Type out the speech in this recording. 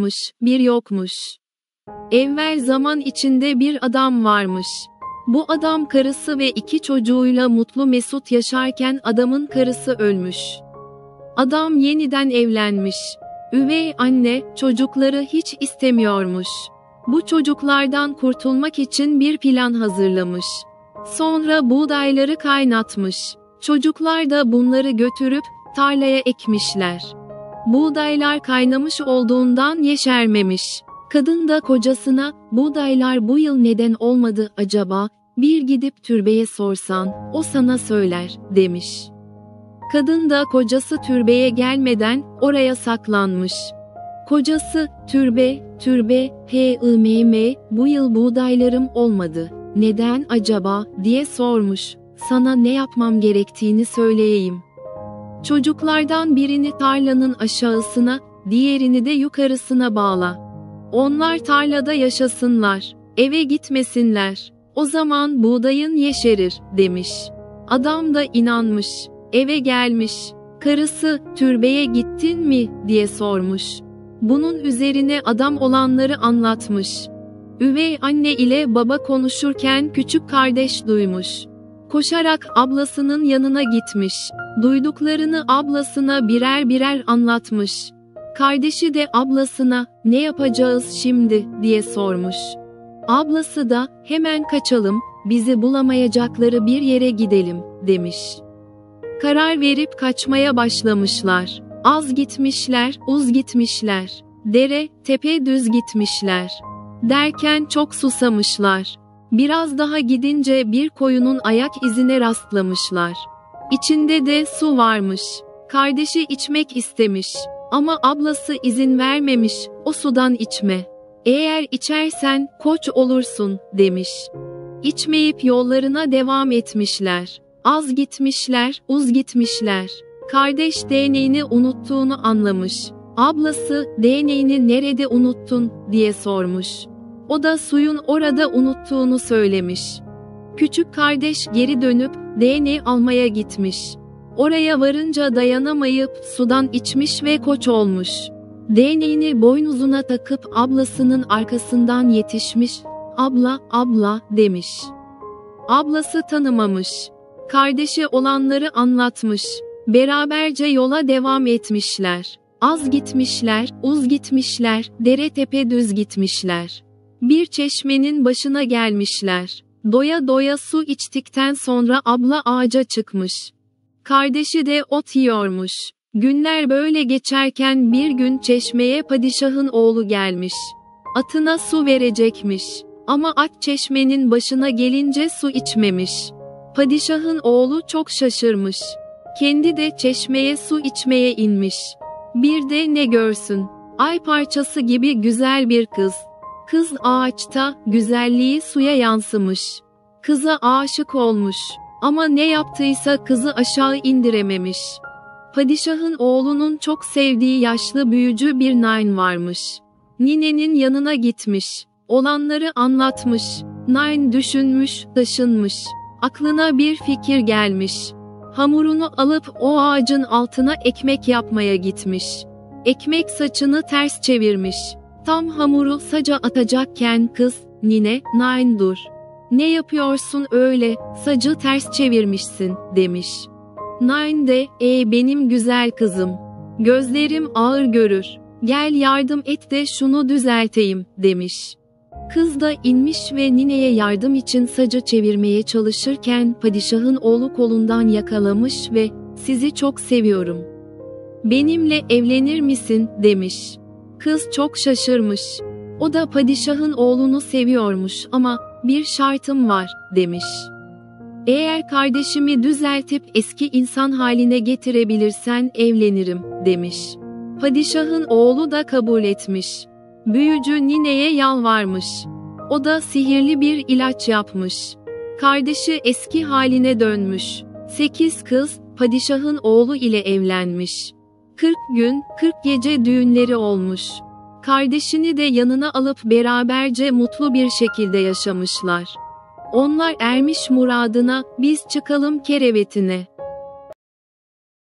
varmış, bir yokmuş. Evvel zaman içinde bir adam varmış. Bu adam karısı ve iki çocuğuyla mutlu mesut yaşarken adamın karısı ölmüş. Adam yeniden evlenmiş. Üvey anne çocukları hiç istemiyormuş. Bu çocuklardan kurtulmak için bir plan hazırlamış. Sonra buğdayları kaynatmış. Çocuklar da bunları götürüp tarlaya ekmişler. Buğdaylar kaynamış olduğundan yeşermemiş. Kadın da kocasına, buğdaylar bu yıl neden olmadı acaba, bir gidip türbeye sorsan, o sana söyler, demiş. Kadın da kocası türbeye gelmeden oraya saklanmış. Kocası, türbe, türbe, h-i-m-m, bu yıl buğdaylarım olmadı. Neden acaba, diye sormuş. Sana ne yapmam gerektiğini söyleyeyim. Çocuklardan birini tarlanın aşağısına, diğerini de yukarısına bağla. Onlar tarlada yaşasınlar, eve gitmesinler. O zaman buğdayın yeşerir, demiş. Adam da inanmış, eve gelmiş. Karısı, türbeye gittin mi, diye sormuş. Bunun üzerine adam olanları anlatmış. Üvey anne ile baba konuşurken küçük kardeş duymuş. Koşarak ablasının yanına gitmiş. Duyduklarını ablasına birer birer anlatmış. Kardeşi de ablasına ne yapacağız şimdi diye sormuş. Ablası da hemen kaçalım, bizi bulamayacakları bir yere gidelim demiş. Karar verip kaçmaya başlamışlar. Az gitmişler, uz gitmişler. Dere, tepe düz gitmişler. Derken çok susamışlar. Biraz daha gidince bir koyunun ayak izine rastlamışlar. İçinde de su varmış. Kardeşi içmek istemiş. Ama ablası izin vermemiş, o sudan içme. Eğer içersen koç olursun, demiş. İçmeyip yollarına devam etmişler. Az gitmişler, uz gitmişler. Kardeş değneğini unuttuğunu anlamış. Ablası, değneğini nerede unuttun, diye sormuş. O da suyun orada unuttuğunu söylemiş. Küçük kardeş geri dönüp, değneği almaya gitmiş. Oraya varınca dayanamayıp sudan içmiş ve koç olmuş. Değneğini boynuzuna takıp ablasının arkasından yetişmiş. Abla, abla demiş. Ablası tanımamış. Kardeşi olanları anlatmış. Beraberce yola devam etmişler. Az gitmişler, uz gitmişler, dere tepe düz gitmişler. Bir çeşmenin başına gelmişler. Doya doya su içtikten sonra abla ağaca çıkmış. Kardeşi de ot yiyormuş. Günler böyle geçerken bir gün çeşmeye padişahın oğlu gelmiş. Atına su verecekmiş. Ama at çeşmenin başına gelince su içmemiş. Padişahın oğlu çok şaşırmış. Kendi de çeşmeye su içmeye inmiş. Bir de ne görsün? Ay parçası gibi güzel bir kız. Kız ağaçta, güzelliği suya yansımış. Kıza aşık olmuş. Ama ne yaptıysa kızı aşağı indirememiş. Padişahın oğlunun çok sevdiği yaşlı büyücü bir Nain varmış. Ninenin yanına gitmiş. Olanları anlatmış. Nain düşünmüş, taşınmış. Aklına bir fikir gelmiş. Hamurunu alıp o ağacın altına ekmek yapmaya gitmiş. Ekmek saçını ters çevirmiş. Tam hamuru saca atacakken kız, nine, Nain dur. Ne yapıyorsun öyle, sacı ters çevirmişsin, demiş. Nine de, e benim güzel kızım. Gözlerim ağır görür. Gel yardım et de şunu düzelteyim, demiş. Kız da inmiş ve nineye yardım için sacı çevirmeye çalışırken padişahın oğlu kolundan yakalamış ve sizi çok seviyorum. Benimle evlenir misin demiş. Kız çok şaşırmış. O da padişahın oğlunu seviyormuş ama bir şartım var demiş. Eğer kardeşimi düzeltip eski insan haline getirebilirsen evlenirim demiş. Padişahın oğlu da kabul etmiş. Büyücü nineye yalvarmış. O da sihirli bir ilaç yapmış. Kardeşi eski haline dönmüş. Sekiz kız, padişahın oğlu ile evlenmiş. Kırk gün, kırk gece düğünleri olmuş. Kardeşini de yanına alıp beraberce mutlu bir şekilde yaşamışlar. Onlar ermiş muradına, biz çıkalım kerevetine.